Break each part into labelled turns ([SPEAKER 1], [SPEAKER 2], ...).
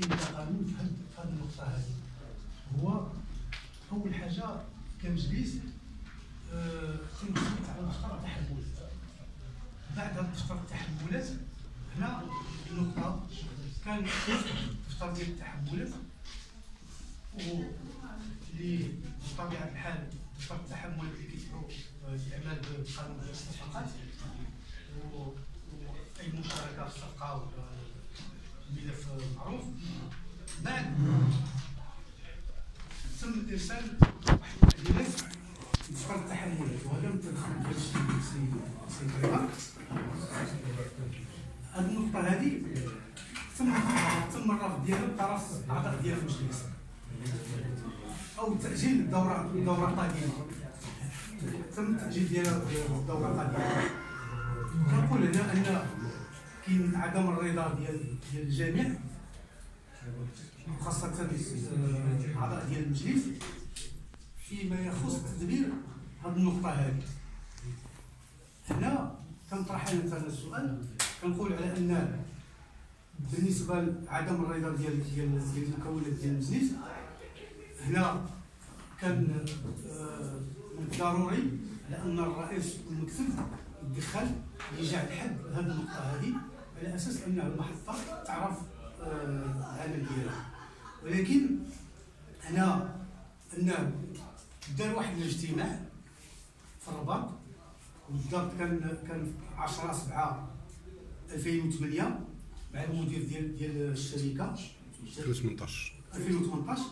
[SPEAKER 1] كاين تقارير في هاد النقطة هذه هو أول حاجة كمجلس آه، تنثبت على دفتر التحمل بعد هاد دفتر التحملات هنا النقطه كان دفتر ديال التحملات واللي بطبيعه الحال دفتر التحملات اللي كيدعو الأعمال بقانون الصفقات واي مشاركة في الصفقة معروف بعد تم ارسال واحد الملف دفتر التحملات وهذا من التدخل ديال السيد السيد هذه النقطة هذه تم تم الرفض ديالها بطرف أعضاء ديال المجلس. أو تأجيل الدورة الدورة القادمة. تم التأجيل ديالها الدورة القادمة. كنقول هنا أن كاين عدم الرضا ديال ديال الجميع خاصة آه، أعضاء ديال المجلس فيما يخص تدبير هذه النقطة هذه هنا كنطرح أنا مثلا السؤال كنقول على أن بالنسبة لعدم الرضا ديال ديال ديال المكونات ديال المجلس هنا كان آه، من الضروري على أن الرئيس والمكتب يدخل لجعل حد هذه النقطة هذه على أساس أن المحطة تعرف آه، العمل ديالها ولكن هنا أن دار واحد الاجتماع في الرباط بالضبط كان كان 10 7 2008 مع المدير ديال ديال الشركة.
[SPEAKER 2] 2018
[SPEAKER 1] 2018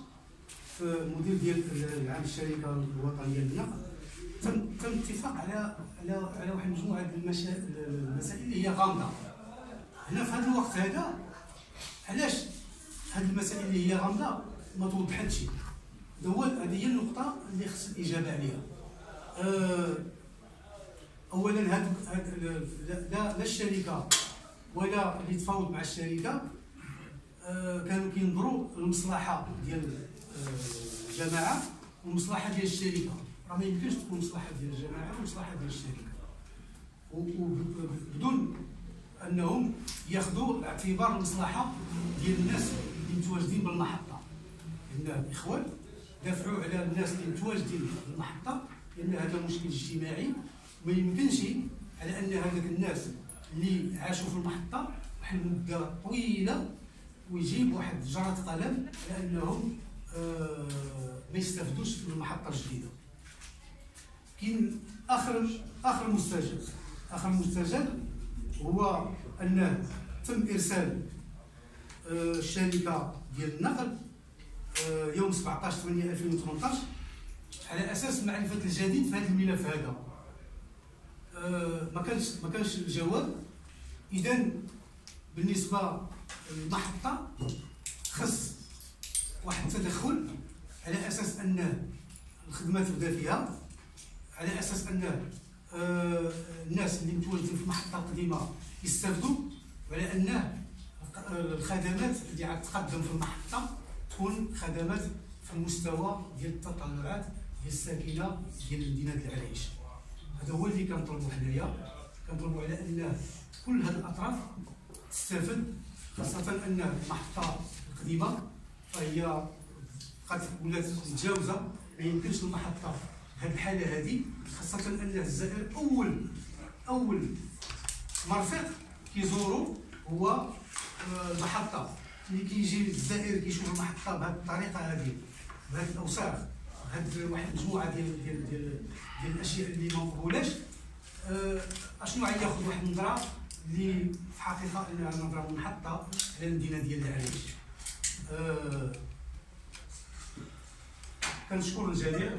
[SPEAKER 1] في المدير ديال العام الشركة الوطنية للنقل. تم الاتفاق على على على واحد المجموعه ديال المسائل اللي هي غامضة. هنا في هذا الوقت هذا علاش هذه المسائل اللي هي غامضة ما توضحتش؟ هو هذه هي النقطة اللي خص الإجابة عليها. أه اولا هاد لا لا الشركة ولا اللي تفاوض مع الشركة آه، كانوا كينظروا للمصلحه ديال آه، الجماعة والمصلحة ديال الشركة. راه ما يمكنش تكون المصلحه ديال الجماعه والمصلحه ديال الشركة. وبدون أنهم ياخذوا الاعتبار المصلحة ديال الناس اللي متواجدين بالمحطة. لأن الاخوان دافعوا على الناس اللي متواجدين بالمحطة لأن هذا مشكل اجتماعي ما يمكنش على أن هذوك الناس اللي عاشوا في المحطة واحد المدة طويلة ويجيب واحد جرة قلم على أنهم آه ما يستافدوش في المحطة الجديدة. كاين آخر آخر مستجد. آخر مستجد هو انه تم إرسال آه الشركة ديال النقل آه يوم 17 8 2018 على أساس معرفة الجديد في هذا الملف هذا. آه، ما كانش ما كانش الجواب. اذا بالنسبة للمحطة خص واحد التدخل على أساس أن الخدمة تبدأ فيها. على أساس أن آه، الناس اللي متواجدين في المحطه القديمه يستافدوا وعلى أن الخدمات اللي عاد تقدم في المحطة تكون خدمات في المستوى ديال التطلعات ديال الساكنة ديال مدينة العريش. هذا هو اللي كنطلبوا حنايا. كنطلبوا على أن كل هذه الأطراف تستافد خاصة أن المحطة القديمة فهي قد ولات متجاوزه ما يمكنش المحطة هذه الحاله هذه خاصة أن الجزائر أول أول مرفق كيزوروا هو آه، المحطة. اللي كيجي للجزائر كيشوف المحطة بهذه الطريقة هذه بهذه الأوساخ هاد واحد المجموعه ديال ديال ديال ديال الأشياء اللي ما مقبولاش أه أشنو غياخذ واحد النظرة اللي في الحقيقة أنها نظرة منحطة على المدينة ديال العريش. أه كنشكر الجميع.